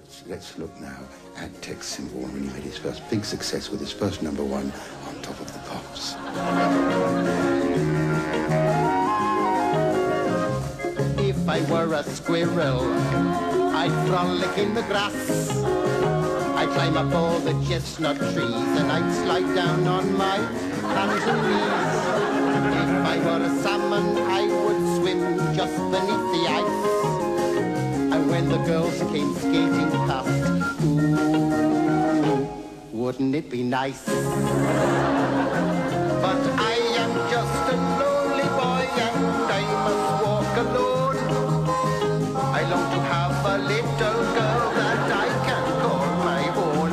let's, let's look now at Tex Symbol when he made his first big success with his first number one on Top of the Pops. If I were a squirrel, I'd frolic in the grass. I'd climb up all the chestnut trees and I'd slide down on my hands and knees. If I were a salmon, wouldn't it be nice? But I am just a lonely boy and I must walk alone. I long to have a little girl that I can call my own.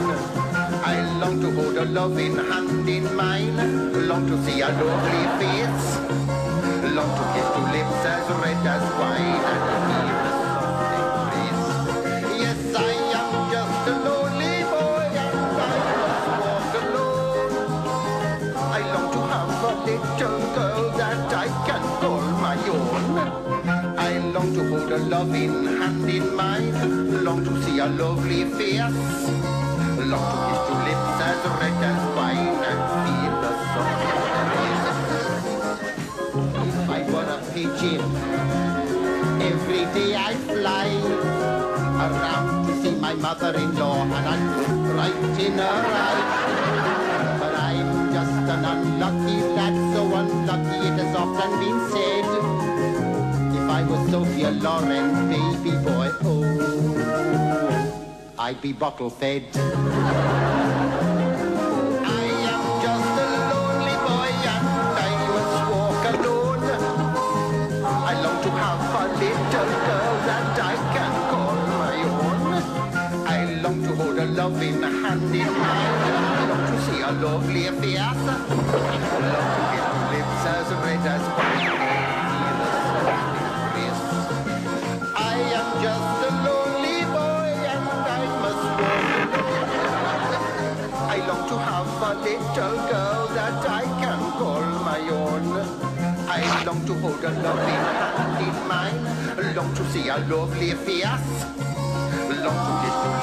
I long to hold a loving hand in mine, long to see a lovely face, long to kiss two lips as red as wine loving hand in mine, long to see a lovely face, long to kiss two lips as red as wine and feel the soft embrace. If I were a pigeon, every day I fly around to see my mother-in-law and I'd look right in her eye. Sophia Loren, baby boy, oh, I'd be bottle fed. I am just a lonely boy and I must walk alone. I long to have a little girl that I can call my own. I long to hold a loving hand in mine. I long to see a lovely face. I long to get lips as red as little girl that I can call my own. I long to hold a loving hand in mine, long to see a lovely face, long to kiss